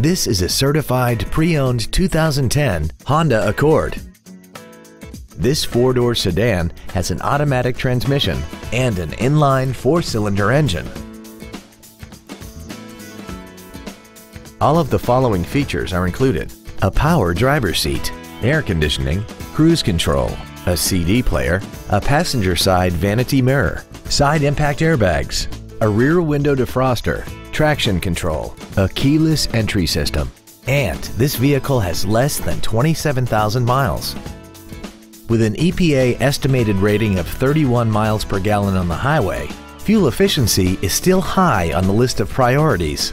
This is a certified pre-owned 2010 Honda Accord. This four-door sedan has an automatic transmission and an inline four-cylinder engine. All of the following features are included. A power driver's seat, air conditioning, cruise control, a CD player, a passenger side vanity mirror, side impact airbags, a rear window defroster, traction control, a keyless entry system, and this vehicle has less than 27,000 miles. With an EPA estimated rating of 31 miles per gallon on the highway, fuel efficiency is still high on the list of priorities.